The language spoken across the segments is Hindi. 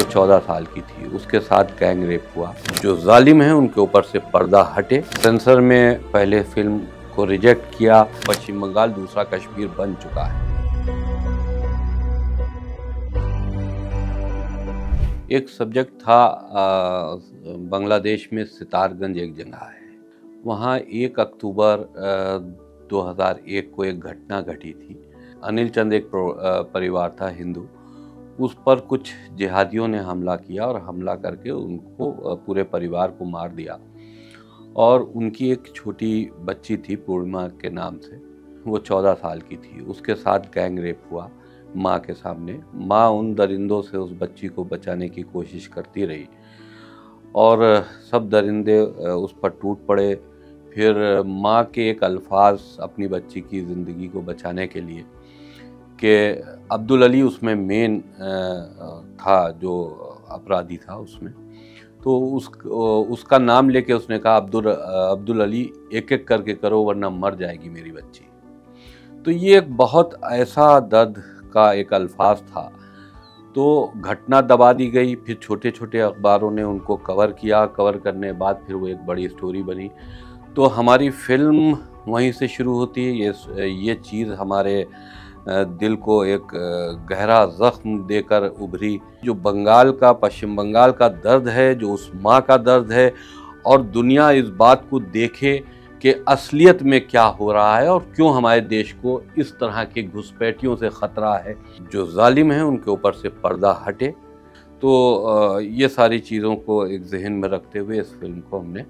वो चौदह साल की थी। उसके साथ गैंग रेप हुआ। जो जालिम हैं उनके ऊपर से पर्दा हटे। सेंसर में पहले फ़िल्म को रिजेक्ट किया। पश्चिम बंगाल दूसरा कश्मीर बन चुका है। एक सब्जेक्ट था बांग्लादेश में सितारगंज एक जगह है। वहाँ एक अक्टूबर आ, 2001 को एक घटना घटी थी। अनिल चंद एक परिवार था हिंदू। उस पर कुछ जिहादियों ने हमला किया और हमला करके उनको पूरे परिवार को मार दिया। और उनकी एक छोटी बच्ची थी पूर्णिमा के नाम से, वो चौदह साल की थी। उसके साथ गैंग रेप हुआ माँ के सामने। माँ उन दरिंदों से उस बच्ची को बचाने की कोशिश करती रही और सब दरिंदे उस पर टूट पड़े। फिर माँ के एक अल्फाज अपनी बच्ची की ज़िंदगी को बचाने के लिए कि अब्दुल अली उसमें मेन था, जो अपराधी था उसमें। तो उस उसका नाम लेके उसने कहा, अब्दुल अब्दुल अली एक एक करके करो, वरना मर जाएगी मेरी बच्ची। तो ये एक बहुत ऐसा दर्द का एक अल्फाज था। तो घटना दबा दी गई, फिर छोटे छोटे अखबारों ने उनको कवर किया। कवर करने के बाद फिर वो एक बड़ी स्टोरी बनी। तो हमारी फ़िल्म वहीं से शुरू होती है। ये ये चीज़ हमारे दिल को एक गहरा ज़ख्म देकर उभरी। जो बंगाल का, पश्चिम बंगाल का दर्द है, जो उस माँ का दर्द है, और दुनिया इस बात को देखे कि असलियत में क्या हो रहा है और क्यों हमारे देश को इस तरह के घुसपैठियों से ख़तरा है। जो जालिम हैं, उनके ऊपर से पर्दा हटे। तो ये सारी चीज़ों को एक जहन में रखते हुए इस फ़िल्म को हमने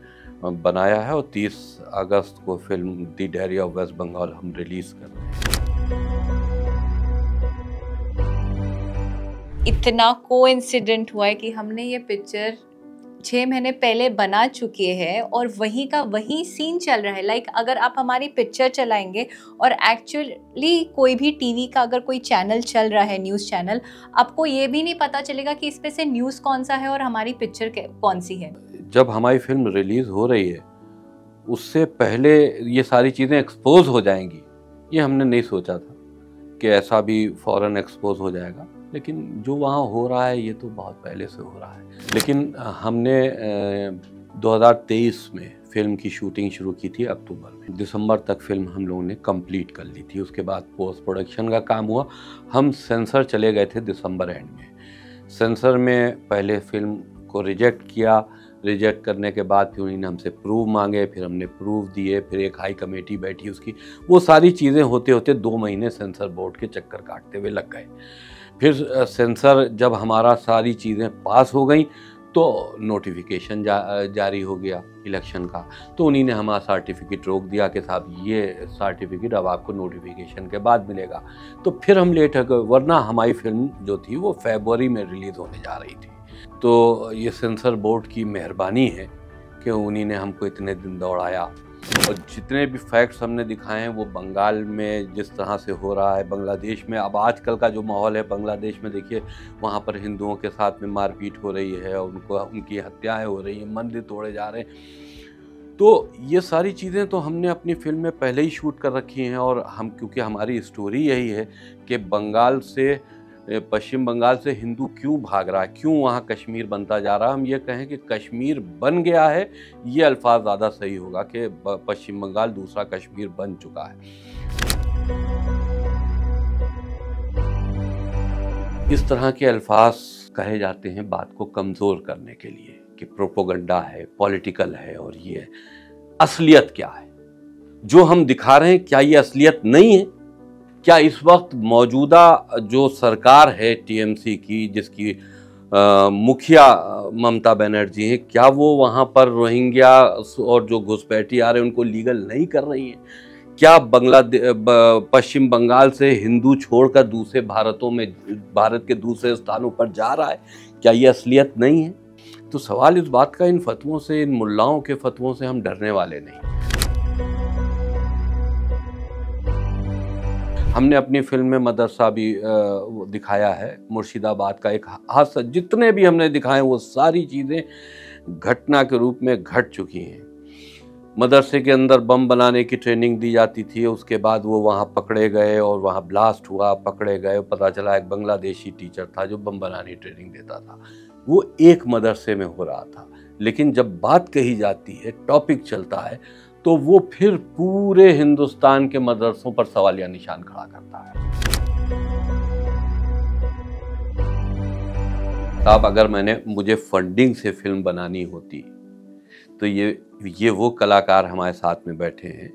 बनाया है और 30 अगस्त को film the diary of West Bengal हम रिलीज़ कर रहे हैं। इतना को हुआ है कि हमने ये पिक्चर छः महीने पहले बना चुके हैं और वहीं का वही सीन चल रहा है। लाइक like, अगर आप हमारी पिक्चर चलाएँगे और एक्चुअली कोई भी टीवी का अगर कोई चैनल चल रहा है न्यूज़ चैनल आपको ये भी नहीं पता चलेगा कि इस पे से न्यूज़ कौन सा है और हमारी पिक्चर कौन सी है। जब हमारी फ़िल्म रिलीज़ हो रही है उससे पहले ये सारी चीज़ें एक्सपोज हो जाएँगी। ये हमने नहीं सोचा था कि ऐसा भी फ़ौरन एक्सपोज हो जाएगा। लेकिन जो वहाँ हो रहा है, ये तो बहुत पहले से हो रहा है। लेकिन हमने 2023 में फ़िल्म की शूटिंग शुरू की थी अक्टूबर में। दिसंबर तक फ़िल्म हम लोगों ने कंप्लीट कर ली थी। उसके बाद पोस्ट प्रोडक्शन का काम हुआ। हम सेंसर चले गए थे दिसंबर एंड में। सेंसर में पहले फ़िल्म को रिजेक्ट किया। रिजेक्ट करने के बाद फिर उन्होंने हमसे प्रूफ मांगे, फिर हमने प्रूफ दिए, फिर एक हाई कमेटी बैठी उसकी। वो सारी चीज़ें होते होते दो महीने सेंसर बोर्ड के चक्कर काटते हुए लग गए। फिर सेंसर जब हमारा सारी चीज़ें पास हो गई तो नोटिफिकेशन जा, जारी हो गया इलेक्शन का। तो उन्हीं ने हमारा सर्टिफिकेट रोक दिया कि साहब ये सर्टिफिकेट अब आपको नोटिफिकेशन के बाद मिलेगा। तो फिर हम लेट हो वरना हमारी फ़िल्म जो थी वो फेबररी में रिलीज़ होने जा रही थी। तो ये सेंसर बोर्ड की मेहरबानी है कि उन्हीं ने हमको इतने दिन दौड़ाया? और जितने भी फैक्ट्स हमने दिखाए हैं, वो बंगाल में जिस तरह से हो रहा है, बांग्लादेश में, अब आजकल का जो माहौल है, बांग्लादेश में देखिए, वहाँ पर हिंदुओं के साथ में मारपीट हो रही है उनको, उनकी हत्याएँ हो रही हैं, मंदिर तोड़े जा रहे हैं। तो ये सारी चीज़ें तो हमने अपनी फ़िल्म में पहले ही शूट कर रखी हैं, और हम, क्योंकि हमारी स्टोरी यही है कि बंगाल से पश्चिम बंगाल से हिंदू क्यों भाग रहा है? क्यों वहाँ कश्मीर बनता जा रहा है? हम ये कहें कि कश्मीर बन गया है, ये अल्फाज ज़्यादा सही होगा कि पश्चिम बंगाल दूसरा कश्मीर बन चुका है। इस तरह के अल्फाज कहे जाते हैं बात को कमज़ोर करने के लिए कि प्रोपोगंडा है, पॉलिटिकल है और ये असलियत क्या है? जो हम दिखा रहे हैं, क्या ये असलियत नहीं है? क्या इस वक्त मौजूदा जो सरकार है टीएमसी की, जिसकी मुखिया ममता बनर्जी हैं, क्या वो वहाँ पर रोहिंग्या और जो घुसपैठी आ रहे हैं, उनको लीगल नहीं कर रही हैं? क्या बांग्लादेश पश्चिम बंगाल से हिंदू छोड़कर दूसरे भारतों में, भारत के दूसरे स्थानों पर जा रहा है? क्या ये असलियत नहीं है? तो सवाल इस बात का इन फतवों से, इन मुल्लाओं के फतवों से हम डरने वाले नहीं हमने अपनी फ़िल्म में मदरसा भी दिखाया है। मुर्शिदाबाद का एक हादसा, जितने भी हमने दिखाए, वो सारी चीज़ें घटना के रूप में घट चुकी हैं। मदरसे के अंदर बम बनाने की ट्रेनिंग दी जाती थी, उसके बाद वो वहाँ पकड़े गए और वहाँ ब्लास्ट हुआ, पकड़े गए। पता चला एक बांग्लादेशी टीचर था जो बम बनाने ट्रेनिंग देता था। वो एक मदरसे में हो रहा था। लेकिन जब बात कही जाती है, टॉपिक चलता है तो वो फिर पूरे हिंदुस्तान के मदरसों पर सवालिया निशान खड़ा करता है। साहब, अगर मैंने, मुझे फंडिंग से फ़िल्म बनानी होती तो ये ये वो कलाकार हमारे साथ में बैठे हैं,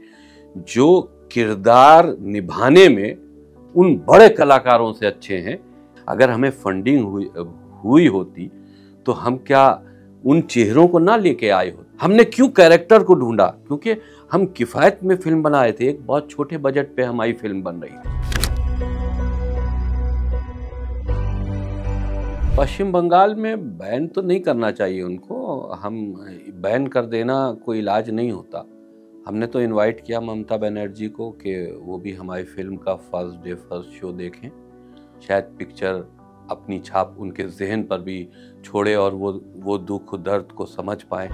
जो किरदार निभाने में उन बड़े कलाकारों से अच्छे हैं। अगर हमें फंडिंग हुई हुई होती तो हम क्या उन चेहरों को ना लेके आए हो। हमने क्यों कैरेक्टर को ढूंढा? क्योंकि हम किफ़ायत में फ़िल्म बनाए थे, एक बहुत छोटे बजट पे हमारी फ़िल्म बन रही थी। पश्चिम बंगाल में बैन तो नहीं करना चाहिए उनको, हम बैन कर देना कोई इलाज नहीं होता। हमने तो इनवाइट किया ममता बनर्जी को कि वो भी हमारी फ़िल्म का फ़र्स्ट डे फ़र्स्ट शो देखें। शायद पिक्चर अपनी छाप उनके जहन पर भी छोड़े और वो वो दुख दर्द को समझ पाए।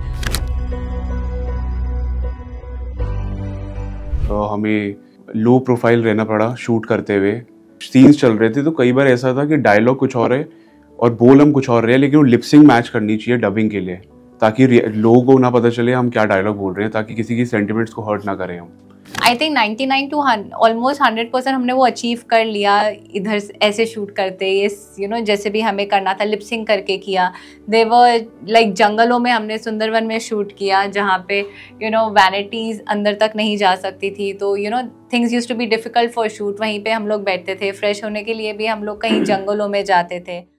तो हमें लो प्रोफ़ाइल रहना पड़ा शूट करते हुए। सीन्स चल रहे थे तो कई बार ऐसा था कि डायलॉग कुछ और है और बोल हम कुछ और रहे हैं लेकिन वो लिपसिंग मैच करनी चाहिए डबिंग के लिए, ताकि लोगों को ना पता चले हम क्या डायलॉग बोल रहे हैं, ताकि किसी की सेंटिमेंट्स को हर्ट ना करें हम। I think 99 to almost 100 percent हमने वो अचीव कर लिया इधर ऐसे शूट करते ये यू नो जैसे भी हमें करना था लिपसिंग करके किया। दे वो लाइक जंगलों में हमने सुंदरवन में शूट किया जहाँ पे यू नो वैनिटीज़ अंदर तक नहीं जा सकती थी। तो you know things used to be difficult for shoot वहीं पे हम लोग बैठते थे। फ्रेश होने के लिए भी हम लोग कहीं जंगलों में जाते थे।